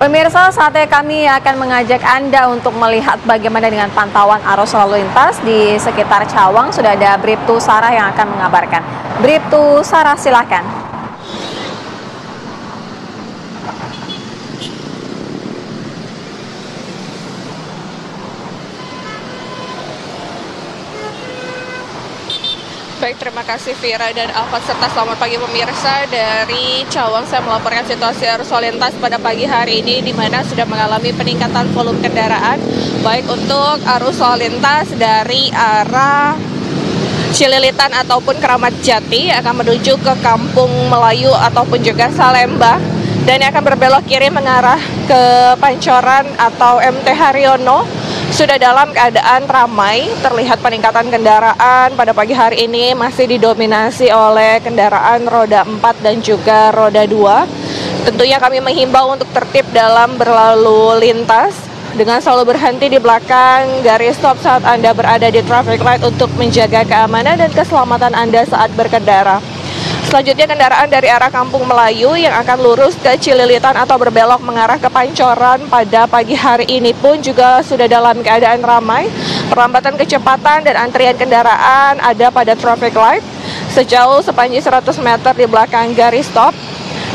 Pemirsa, saatnya kami akan mengajak Anda untuk melihat bagaimana dengan pantauan arus lalu lintas di sekitar Cawang. Sudah ada Bribtu Sarah yang akan mengabarkan. Bribtu Sarah, silakan. Baik, terima kasih Vira dan Alfa serta selamat pagi pemirsa dari Cawang. Saya melaporkan situasi arus lalu lintas pada pagi hari ini di mana sudah mengalami peningkatan volume kendaraan baik untuk arus lalu lintas dari arah Cililitan ataupun Keramat Jati akan menuju ke Kampung Melayu ataupun juga Salemba dan yang akan berbelok kiri mengarah ke Pancoran atau MT Haryono sudah dalam keadaan ramai, terlihat peningkatan kendaraan pada pagi hari ini masih didominasi oleh kendaraan roda 4 dan juga roda 2. Tentunya kami menghimbau untuk tertib dalam berlalu lintas dengan selalu berhenti di belakang garis stop saat Anda berada di traffic light untuk menjaga keamanan dan keselamatan Anda saat berkendara. Selanjutnya kendaraan dari arah Kampung Melayu yang akan lurus ke Cililitan atau berbelok mengarah ke Pancoran pada pagi hari ini pun juga sudah dalam keadaan ramai. Perlambatan kecepatan dan antrian kendaraan ada pada traffic light sejauh sepanjang 100 meter di belakang garis stop.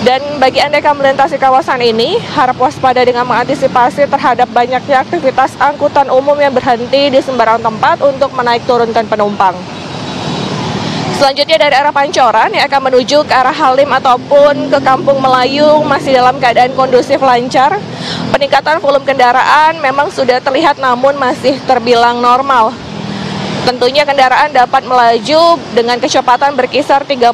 Dan bagi Anda yang melintasi kawasan ini, harap waspada dengan mengantisipasi terhadap banyaknya aktivitas angkutan umum yang berhenti di sembarang tempat untuk menaik turunkan penumpang. Selanjutnya dari arah Pancoran yang akan menuju ke arah Halim ataupun ke Kampung Melayu masih dalam keadaan kondusif lancar. Peningkatan volume kendaraan memang sudah terlihat namun masih terbilang normal. Tentunya kendaraan dapat melaju dengan kecepatan berkisar 35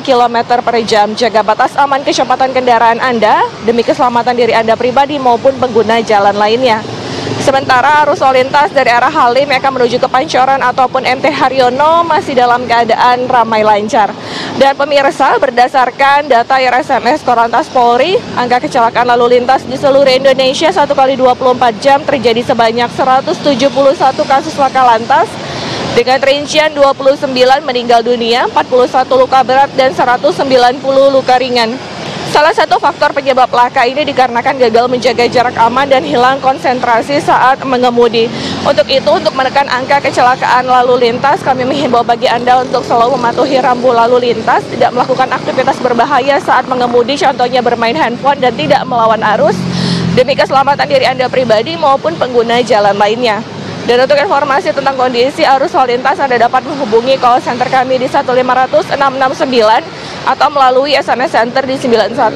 km per jam. Jaga batas aman kecepatan kendaraan Anda demi keselamatan diri Anda pribadi maupun pengguna jalan lainnya. Sementara arus lalu lintas dari arah Halim yang akan menuju ke Pancoran ataupun MT Haryono masih dalam keadaan ramai lancar. Dan pemirsa, berdasarkan data RSMS Korlantas Polri, angka kecelakaan lalu lintas di seluruh Indonesia satu kali 24 jam terjadi sebanyak 171 kasus laka lantas dengan rincian 29 meninggal dunia, 41 luka berat, dan 190 luka ringan. Salah satu faktor penyebab laka ini dikarenakan gagal menjaga jarak aman dan hilang konsentrasi saat mengemudi. Untuk itu, untuk menekan angka kecelakaan lalu lintas, kami menghimbau bagi Anda untuk selalu mematuhi rambu lalu lintas, tidak melakukan aktivitas berbahaya saat mengemudi, contohnya bermain handphone dan tidak melawan arus, demi keselamatan diri Anda pribadi maupun pengguna jalan lainnya. Dan untuk informasi tentang kondisi arus lalu lintas, Anda dapat menghubungi call center kami di 1500669 atau melalui SMS Center di 9119.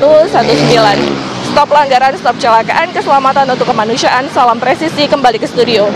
Stop pelanggaran, stop celakaan, keselamatan untuk kemanusiaan. Salam presisi, kembali ke studio.